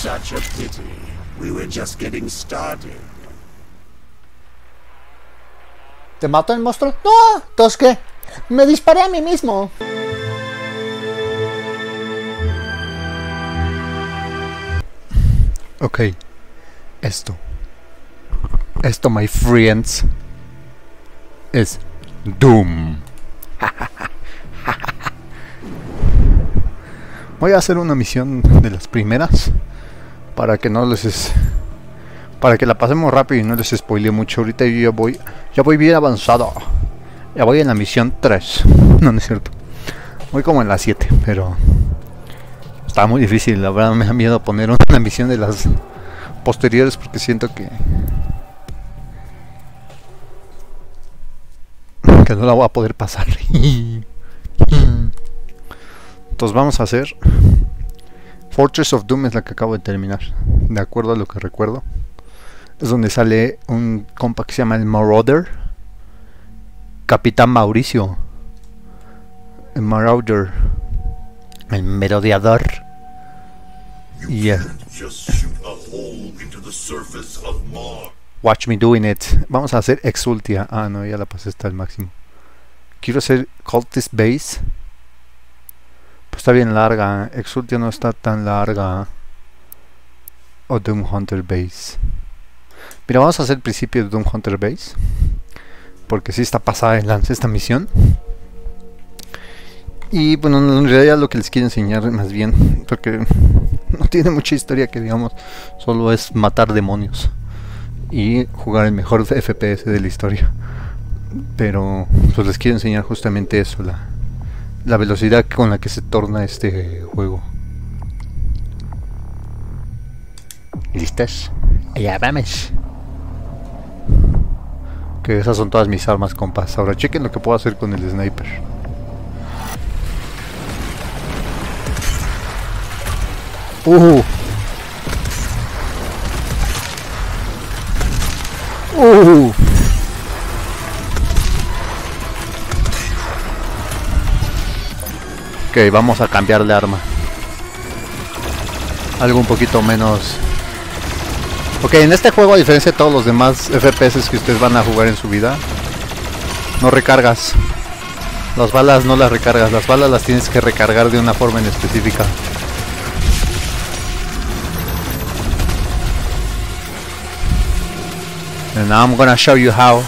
Such a pity. We were just getting started. ¿Te mató el monstruo? No, ¿entonces qué? Me disparé a mí mismo. Ok, esto. Esto, my friends, es Doom. Voy a hacer una misión de las primeras para que no les es, para que la pasemos rápido y no les spoile mucho. Ahorita yo ya voy, ya voy bien avanzado. Ya voy en la misión 3. No, no es cierto. Voy como en la 7, pero está muy difícil. La verdad me da miedo poner una misión de las posteriores porque siento que que no la voy a poder pasar. Entonces vamos a hacer Fortress of Doom es la que acabo de terminar. De acuerdo a lo que recuerdo. Es donde sale un compa que se llama el Marauder. Capitán Mauricio. El Marauder. El merodeador. Y Just shoot a hole into the surface of Mars. Watch me doing it. Vamos a hacer Exultia. Ah, no, ya la pasé hasta el máximo. Quiero hacer Cultist Base. Pues está bien larga. Exultia no está tan larga. O Doom Hunter Base. Mira, vamos a hacer el principio de Doom Hunter Base. Porque sí está pasada en lance esta misión. Y bueno, en realidad lo que les quiero enseñar más bien, porque no tiene mucha historia que digamos, solo es matar demonios y jugar el mejor FPS de la historia. Pero pues les quiero enseñar justamente eso, la, la velocidad con la que se torna este juego. ¿Listas? Allá vamos. Que esas son todas mis armas, compas. Ahora chequen lo que puedo hacer con el sniper. Uh. Uh. Ok, vamos a cambiar de arma. Algo un poquito menos... Ok, en este juego, a diferencia de todos los demás FPS que ustedes van a jugar en su vida, no recargas. Las balas no las recargas, las balas las tienes que recargar de una forma en específica. And now I'm gonna show you how.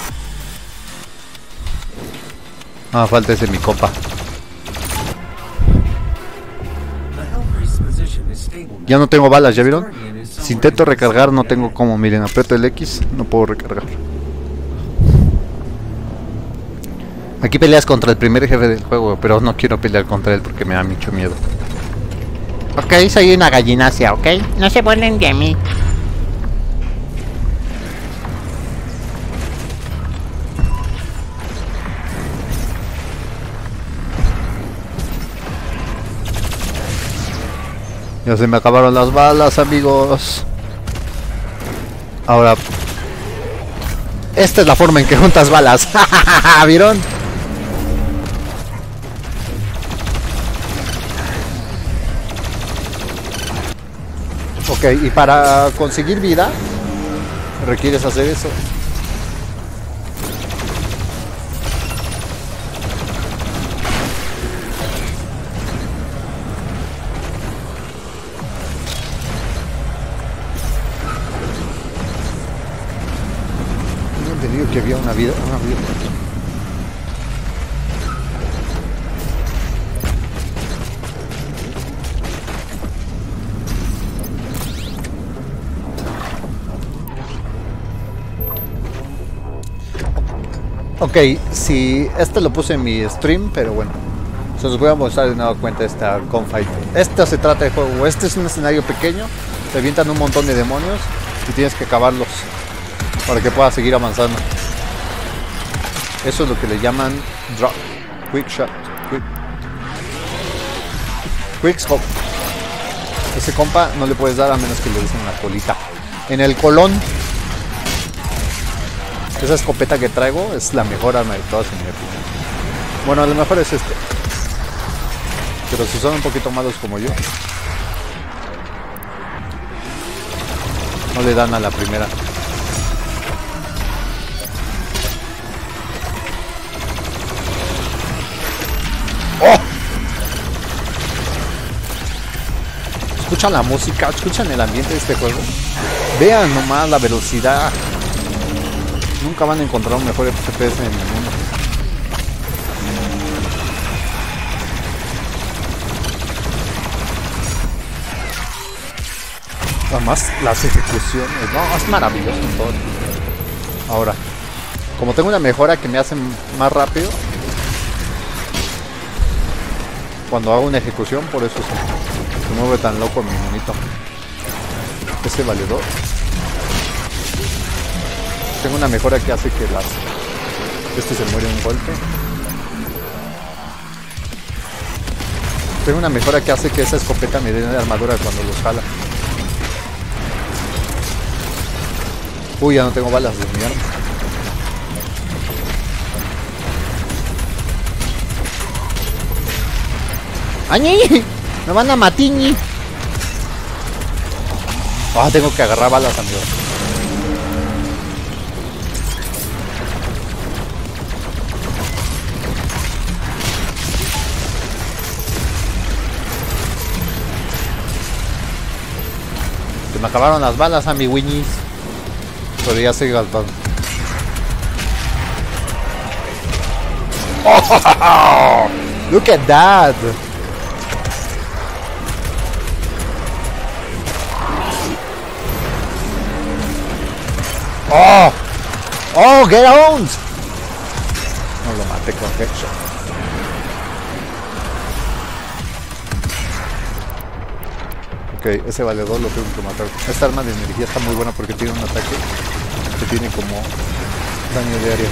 Ah, falta ese mi copa. Ya no tengo balas, ¿ya vieron? Si intento recargar no tengo como, miren, aprieto el X, no puedo recargar. Aquí peleas contra el primer jefe del juego, pero no quiero pelear contra él porque me da mucho miedo. Ok, soy una gallinacia, ¿ok? No se burlen de mí. Ya se me acabaron las balas, amigos. Ahora... Esta es la forma en que juntas balas. ¿Vieron? Ok, y para conseguir vida, requieres hacer eso. Ok, si este lo puse en mi stream, pero bueno, se los voy a mostrar de nueva cuenta esta Confight. Esto se trata de juego. Este es un escenario pequeño, te avientan un montón de demonios y tienes que acabarlos para que puedas seguir avanzando. Eso es lo que le llaman drop, quick shot, quick, quick scope. Ese compa no le puedes dar a menos que le des en la colita. En el colón. Esa escopeta que traigo es la mejor arma de todas en mi opinión. Bueno, a lo mejor es este. Pero si son un poquito malos como yo. No le dan a la primera. Escuchan la música, escuchan el ambiente de este juego. Vean nomás la velocidad. Nunca van a encontrar un mejor FPS en el mundo. Además, las ejecuciones, no, es maravilloso todo. Ahora, como tengo una mejora que me hace más rápido, cuando hago una ejecución, por eso se, se mueve tan loco mi monito. Ese valedor. Tengo una mejora que hace que las... Este se muere un golpe. Tengo una mejora que hace que esa escopeta me dé armadura cuando los jala. Uy, ya no tengo balas de mi arma. ¡Añi! ¡Me van a matiñi! Ah, tengo que agarrar balas, amigo. Me acabaron las balas, amiguiñis. Pero ya sigue gastando. Oh, look at that! ¡Oh! ¡Oh, get owned! No lo maté con headshot. Ok, ese valedor lo tengo que matar. Esta arma de energía está muy buena porque tiene un ataque que tiene como daño de área.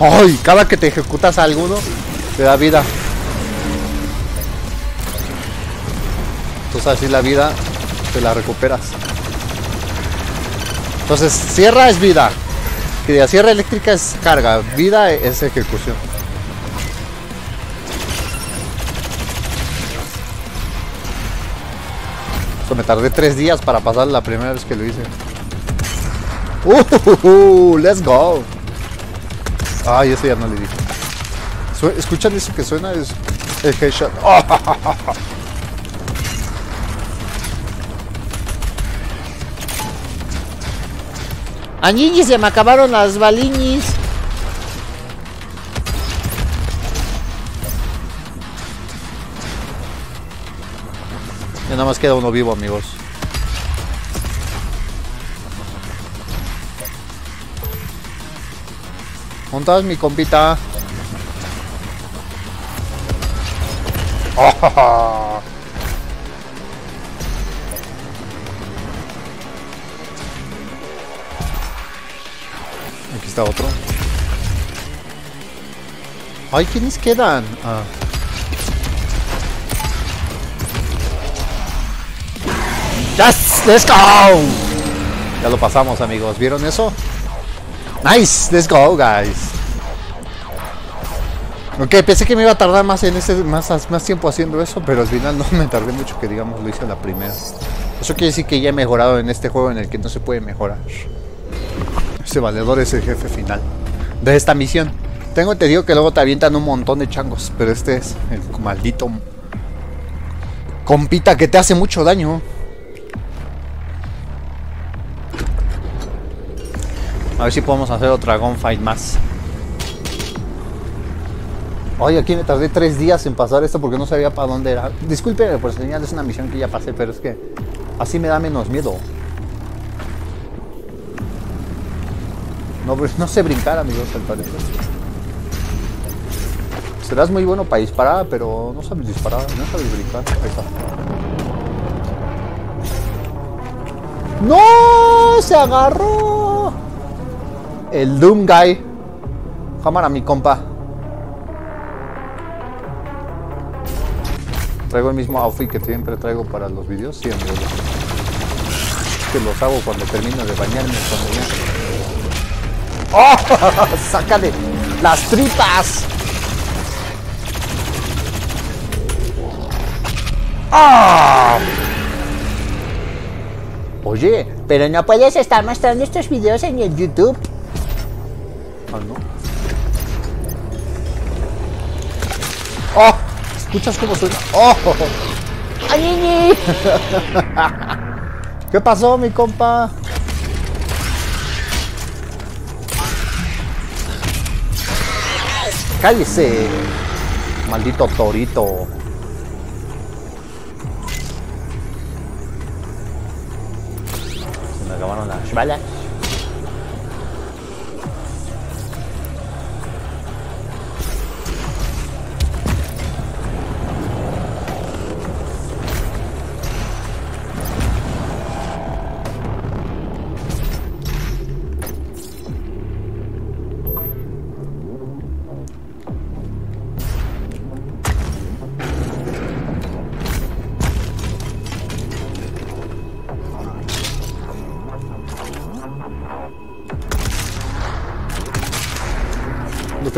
¡Ay! Cada que te ejecutas a alguno, te da vida. Entonces así la vida te la recuperas. Entonces, sierra es vida. Y la sierra eléctrica es carga. Vida es ejecución. So, me tardé tres días para pasar la primera vez que lo hice. Uh, let's go. Ay, ese ya no le dije. ¿Escuchan eso que suena? Es el headshot. Añiñi, se me acabaron las baliñis. Ya nada más queda uno vivo, amigos. ¿Dónde estás, mi compita? ¡Ah! está otro. Ay, ¿quiénes quedan? Ah. Yes, let's go. Ya lo pasamos, amigos. ¿Vieron eso? Nice, let's go, guys. Ok, pensé que me iba a tardar más en este, más, más tiempo haciendo eso, pero al final no me tardé mucho, que digamos lo hice a la primera. Eso quiere decir que ya he mejorado en este juego en el que no se puede mejorar. Este valedor es el jefe final de esta misión. Tengo entendido que luego te avientan un montón de changos, pero este es el maldito compita que te hace mucho daño. A ver si podemos hacer otra gunfight más. Oye, aquí me tardé tres días en pasar esto porque no sabía para dónde era. Disculpe por enseñarles una misión que ya pasé, pero es que así me da menos miedo. No, no sé brincar, amigos, al parecer. Serás muy bueno para disparar, pero no sabes disparar, no sabes brincar. ¡No! ¡Se agarró! El Doom Guy. Cámara, mi compa. Traigo el mismo outfit que siempre traigo para los videos. Sí, amigo. Que los hago cuando termino de bañarme. Cuando ya... ¡Oh! ¡Sácale las tripas! ¡Ah! Oye, pero no puedes estar mostrando estos videos en el YouTube. Ah, no. ¡Oh! ¿Escuchas cómo suena? ¡Oh! ¡Ay! ¿Qué pasó, mi compa? ¡Cállese! Maldito torito. Se me acabaron las balas.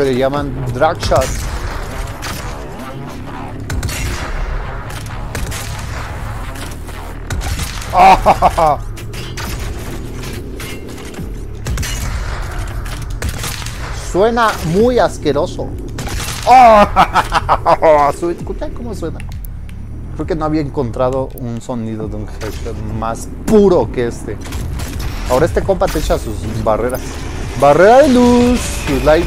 Le llaman drag shot. Suena muy asqueroso. ¡Oh! Su- Escucha cómo suena. Creo que no había encontrado un sonido de un headshot más puro que este. Ahora este compa te echa sus barreras. Barrera de luz. Light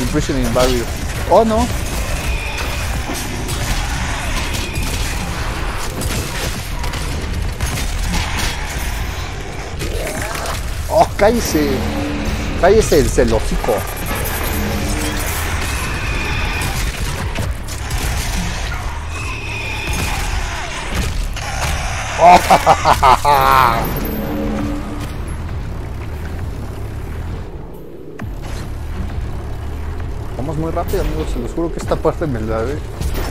impressioning barrier. Oh no. Oh, cállese. Cállese el celocico. Vamos muy rápido, amigos. Se los juro que esta parte me la de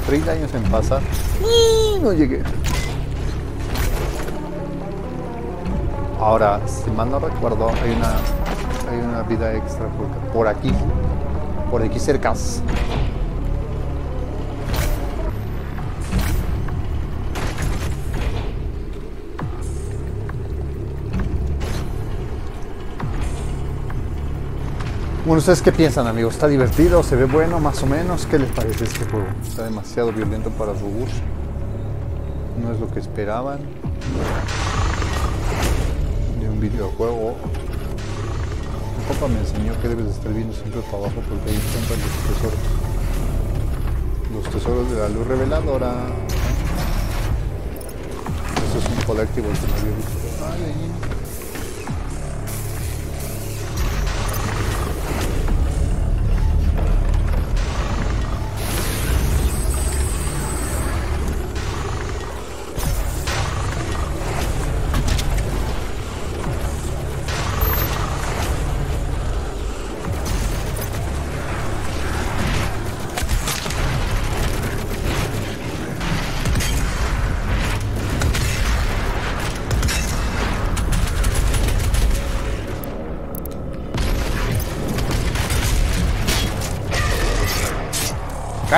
30 años en pasar. Y no llegué. Ahora, si mal no recuerdo, hay una, hay una vida extra por, por aquí. Por aquí cercas. Bueno, ¿ustedes qué piensan, amigos? ¿Está divertido? ¿Se ve bueno, más o menos? ¿Qué les parece este juego? Está demasiado violento para su gusto. No es lo que esperaban de un videojuego. Mi papá me enseñó que debes de estar viendo siempre para abajo porque ahí encuentran los tesoros. Los tesoros de la luz reveladora. Eso es un colectivo que no había visto. Ay,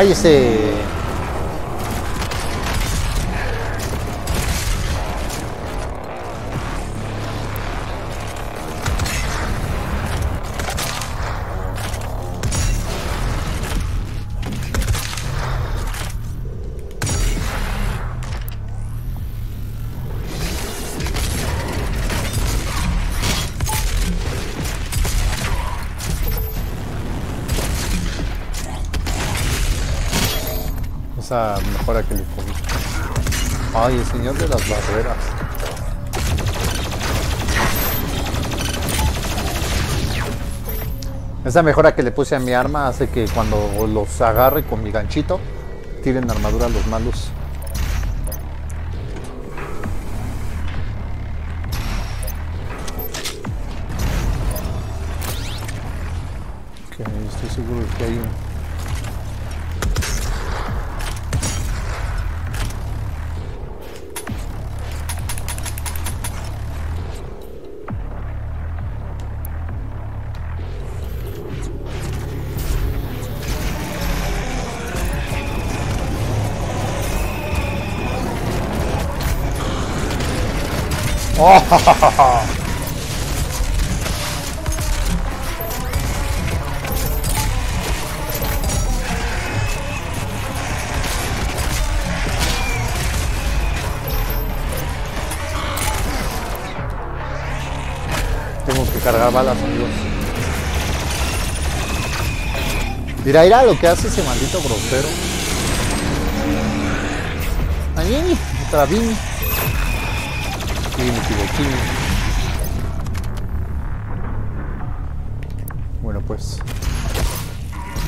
¡Cállese! Esa mejora que le comí. Ay, el señor de las barreras. Esa mejora que le puse a mi arma hace que cuando los agarre con mi ganchito, tiren armadura a los malos. Ok, estoy seguro de que hay un... Tengo que cargar balas, amigos. Mira, mira lo que hace ese maldito grosero. Ahí, otra me equivoqué. Bueno, pues.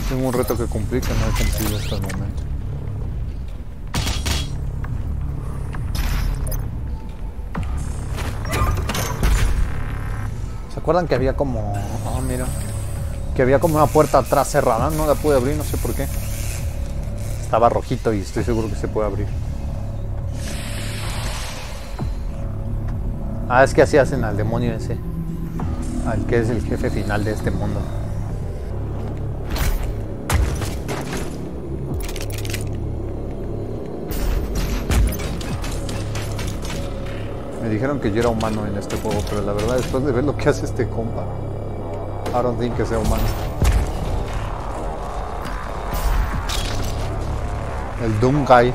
Tengo un reto que cumplir que no he cumplido hasta el momento. ¿Se acuerdan que había como... Ah, mira. Que había como una puerta atrás cerrada. No la pude abrir, no sé por qué. Estaba rojito y estoy seguro que se puede abrir. Ah, es que así hacen al demonio ese. Al que es el jefe final de este mundo. Me dijeron que yo era humano en este juego, pero la verdad después de ver lo que hace este compa, I don't think que sea humano. El Doom Guy.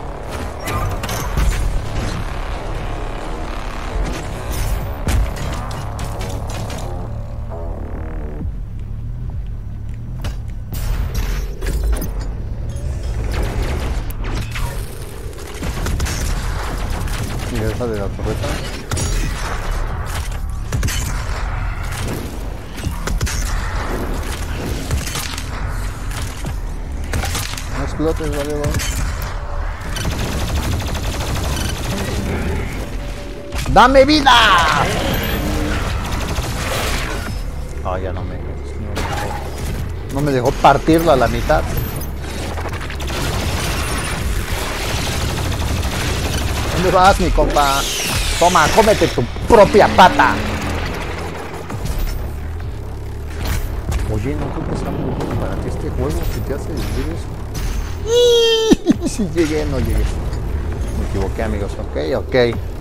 ¡Dame vida! Ah, ya no me, no me dejó. No me dejó partirlo a la mitad. ¿Dónde vas, mi compa? Toma, cómete tu propia pata. Oye, no creo que sea muy bueno para que este juego si te hace decir eso. Si llegué, no llegué. Me equivoqué, amigos. Ok, ok.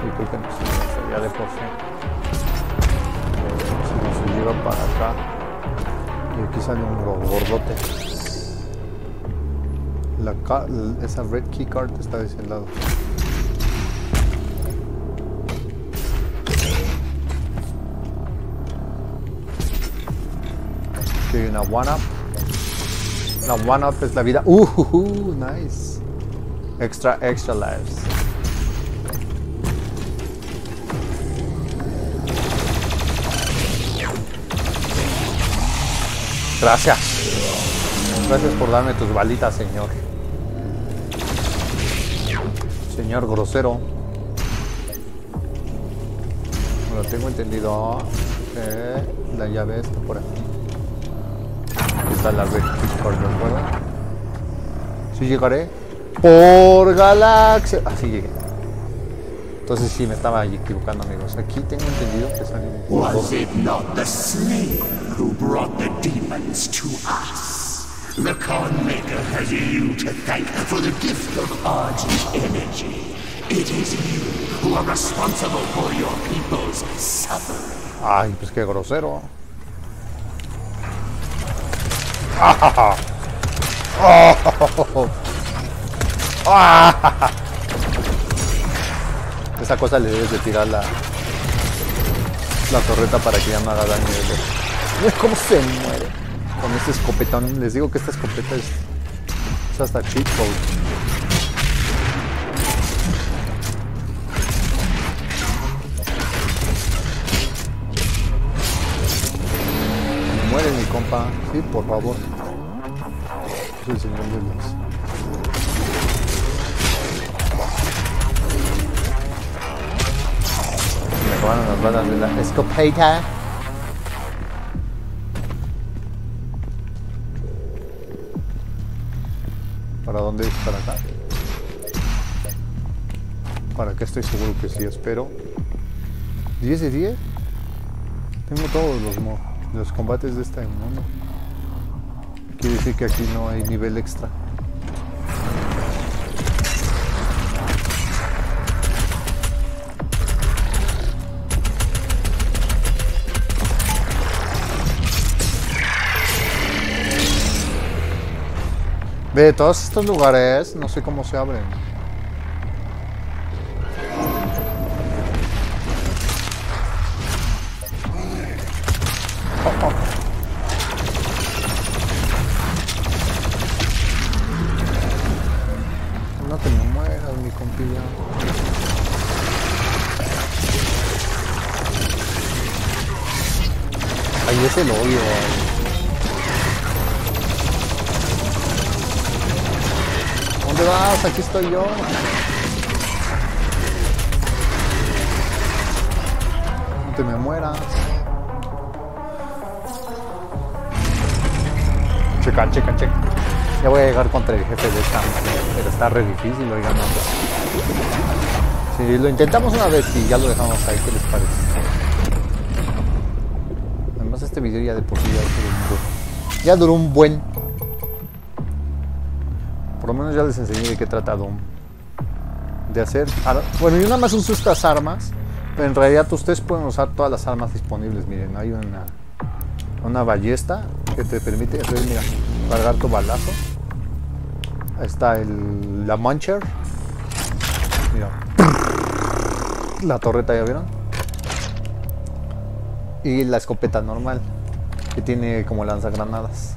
Sí, creo que no de por sí. Si nos lleva para acá. Y aquí sale un gordote. La esa red key card está de ese lado. Aquí hay una one up. La one up es la vida. Uh, uh, uh, nice. Extra, extra lives. Gracias. Gracias por darme tus balitas, señor. Señor grosero. Bueno, tengo entendido que la llave está por aquí. Aquí está la red Discord, ¿de acuerdo? Sí llegaré. Por galaxia. Así llegué. Entonces sí, me estaba equivocando, amigos. Aquí tengo entendido que sale un Was it not the Slayer who brought the demons to us? The Khan Maker has you to thank for the gift of ardent energy. It is you who are responsible for your people's suffering. Ay, pues qué grosero. Esa cosa le debes de tirar la, la torreta para que ya no haga daño. Cómo se muere con este escopetón. Les digo que esta escopeta es, es hasta cheat code. Muere mi compa. Sí, por favor. Es señor de. Me acabaron las balas de la escopeta. ¿Para dónde es? ¿Para acá? Para acá estoy seguro que sí, espero. ¿10 de 10? Tengo todos los, los combates de este mundo. Quiere decir que aquí no hay nivel extra. De todos estos lugares, no sé cómo se abren. Oh, oh. No te me mueras, mi compilla. Ahí es el odio. ¿Dónde vas? Aquí estoy yo. No te me mueras. Checa, checa, checa. Ya voy a llegar contra el jefe de esta pero está re difícil, oigan. Si lo intentamos una vez y ya lo dejamos ahí, ¿qué les parece? Además este video ya de por sí ya duró un buen. Ya duró un buen. Menos ya les enseñé de qué trata Doom. De hacer... Bueno, yo nada más uso estas armas, pero en realidad ustedes pueden usar todas las armas disponibles. Miren, hay una, una ballesta que te permite hacer, mira, cargar tu balazo. Ahí está el, la Muncher. Mira. La torreta, ¿ya vieron? Y la escopeta normal, que tiene como lanzagranadas.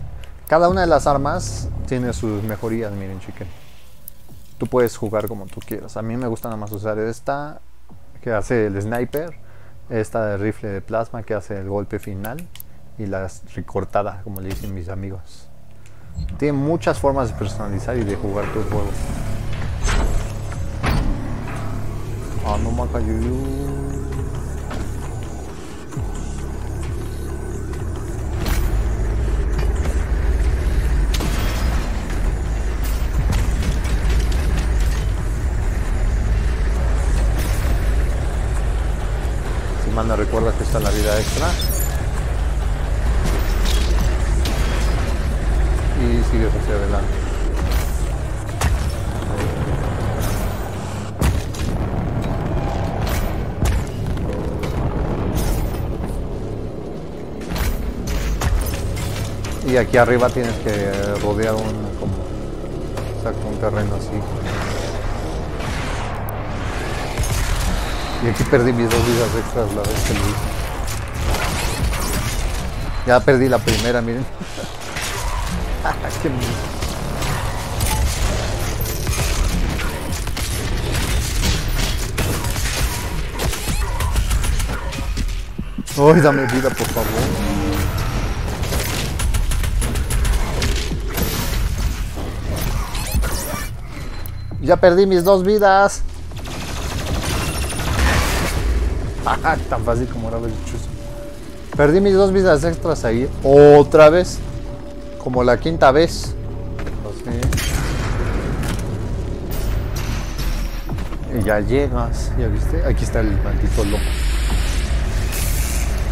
Cada una de las armas tiene sus mejorías, miren, chiquen. Tú puedes jugar como tú quieras. A mí me gusta nada más usar esta, que hace el sniper. Esta de rifle de plasma, que hace el golpe final. Y la recortada, como le dicen mis amigos. Tiene muchas formas de personalizar y de jugar tu juego. Ah, no me cayó. Si mal no recuerda que está la vida extra. Y sigues hacia adelante. Y aquí arriba tienes que rodear un como exacto, un terreno así. Y aquí perdí mis dos vidas extras la vez que lo. Ya perdí la primera, miren. Qué. Ay, dame vida, por favor. Ya perdí mis dos vidas. Tan fácil como era. Perdí mis dos vidas extras ahí. Otra vez. Como la quinta vez. Así. Y ya llegas. ¿Ya viste? Aquí está el maldito loco.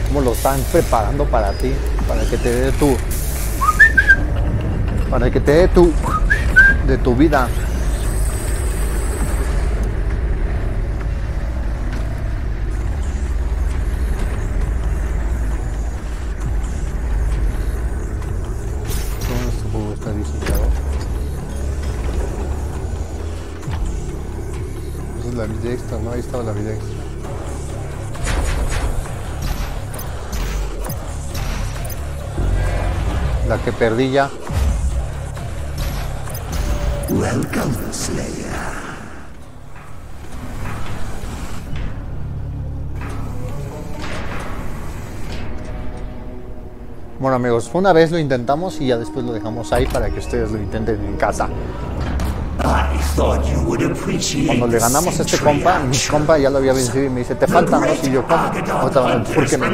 Cómo lo están preparando para ti. Para que te dé tu. Para que te dé tu. De tu vida. ¿Cómo este juego está diseñado? Esa es ¿no? Ahí estaba la vida extra. La que perdí ya. Welcome, Slayer. Bueno amigos, una vez lo intentamos y ya después lo dejamos ahí para que ustedes lo intenten en casa. Cuando le ganamos a este compa, mi compa ya lo había vencido y me dice, te faltan dos y yo, ver por qué me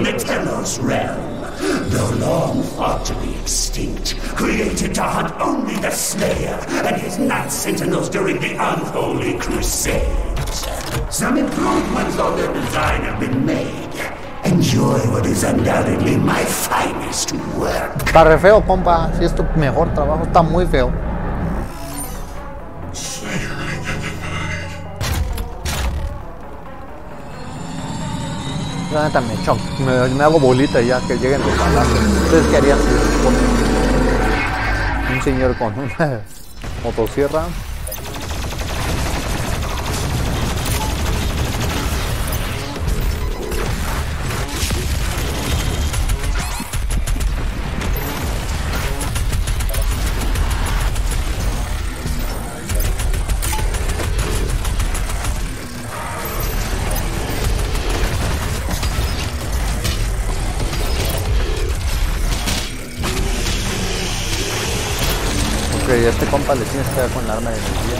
though long thought to be extinct, created to hunt only the Slayer and his Night Sentinels during the Unholy Crusades. Some improvements on their design have been made. Enjoy what is undoubtedly my finest work. Está re feo, compa. Si es tu mejor trabajo, está muy feo. La neta me hago bolita ya que lleguen los balazos. ¿Ustedes qué harían un señor con una Motosierra. A este compa le tienes que dar con el arma de energía.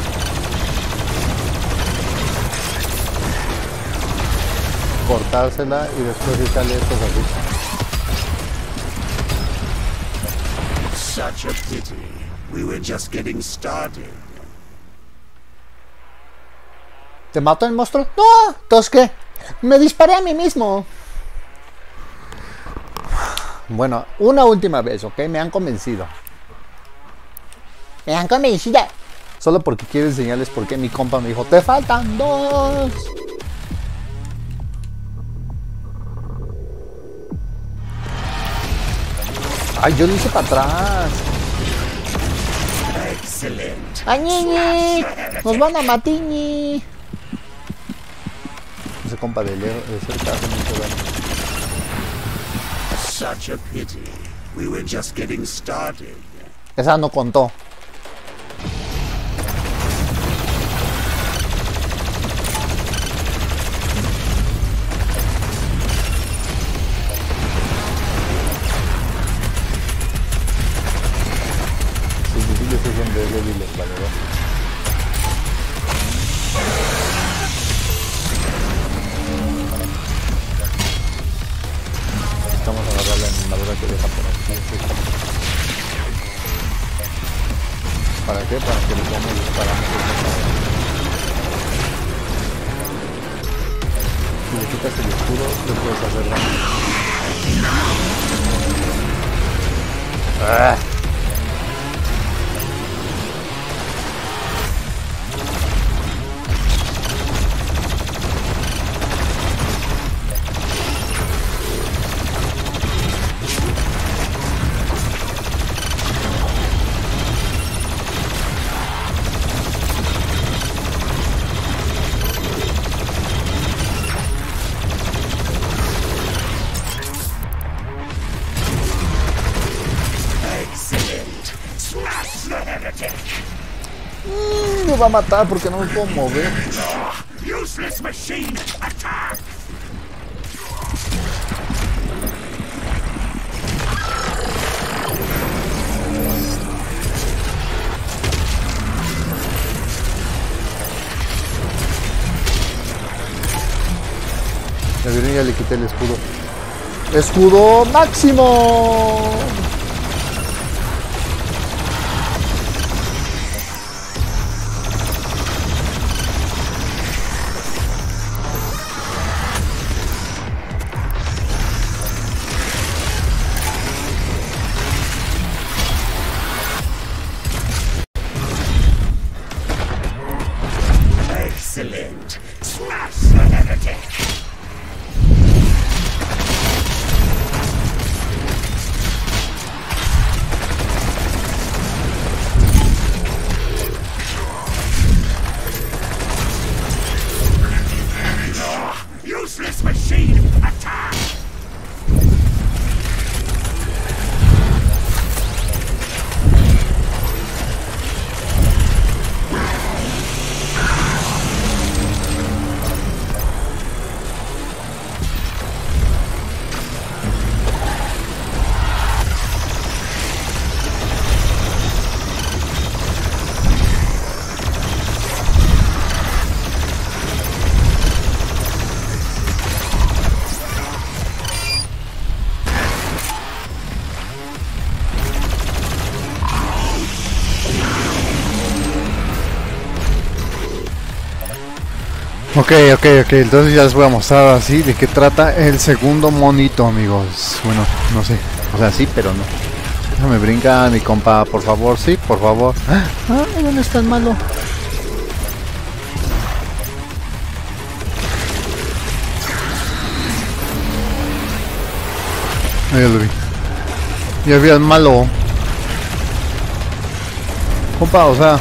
Cortársela y después echarle estos así. Such a pity. We were just getting started. ¿Te mato el monstruo? No, entonces qué? Me disparé a mí mismo. Bueno, una última vez, ¿ok? Me han convencido. Me han convencido. Solo porque quiero enseñarles por qué mi compa me dijo, te faltan dos. Ay, yo lo hice para atrás. Excellent. ¡Ay, ñiñi! ¡Nos van a matiñi! Ese compa de, lejos, de cerca hace mucho daño. Such a pity. We were just getting started. Esa no contó. Es débil el valedor. A agarrar la armadura que deja por aquí. ¿Para qué? Para que le podamos disparar Si le quitas el escudo, le puedes hacer daño. ¡Ah! Heretic. Me va a matar porque no me puedo mover. Useless machine. Attack. Me vieron y ya le quité el escudo. ¡Escudo máximo! Ok, ok, ok, entonces ya les voy a mostrar así de qué trata el segundo monito, amigos. Bueno, no sé, o sea, sí, pero no. Déjame brincar, mi compa, por favor, sí, por favor. Ah, ¿dónde está el malo? Ahí ya lo vi. Ya vi al malo. Compa, o sea,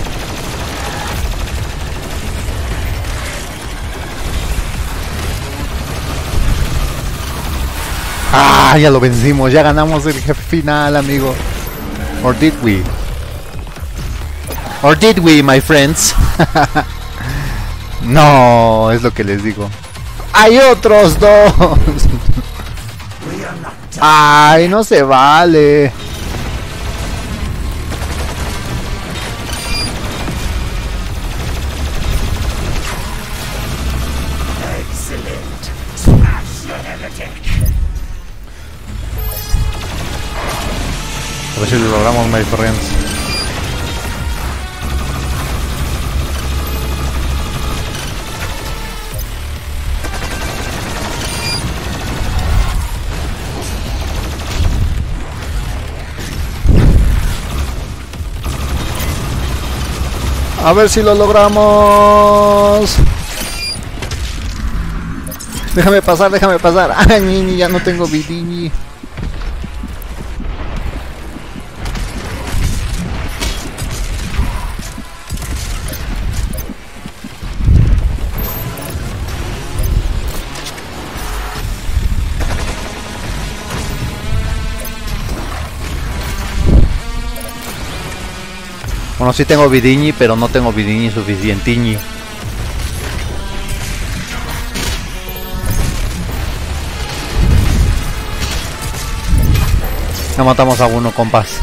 Ah, ya lo vencimos, ya ganamos el jefe final, amigo. Or did we? Or did we, my friends? no, es lo que les digo. Hay otros dos. Ay, no se vale. Si lo logramos, my friends. A ver si lo logramos. Déjame pasar, déjame pasar. Ay, ya no tengo vidini. Bueno, sí tengo vidini, pero no tengo vidini suficientiñi. Ya matamos a uno, compas.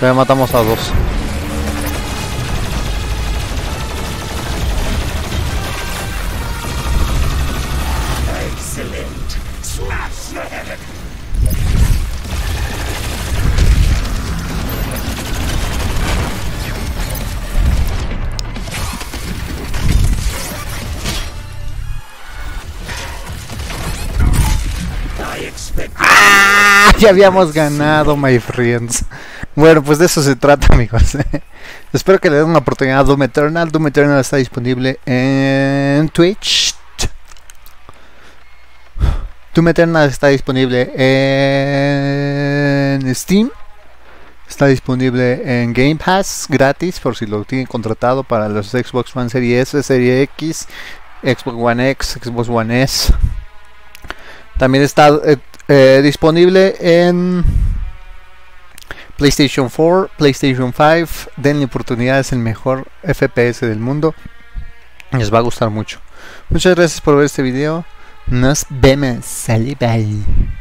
Se matamos a dos. Habíamos ganado, my friends. Bueno, pues de eso se trata, amigos. Espero que le den una oportunidad a Doom Eternal. Doom Eternal está disponible en Twitch. Doom Eternal está disponible en Steam. Está disponible en Game Pass gratis por si lo tienen contratado para los Xbox One Series S, Serie X, Xbox One X, Xbox One S. También está eh, eh, disponible en PlayStation 4, PlayStation 5. Denle oportunidad, es el mejor FPS del mundo. Les va a gustar mucho. Muchas gracias por ver este video. Nos vemos. Salud, bye.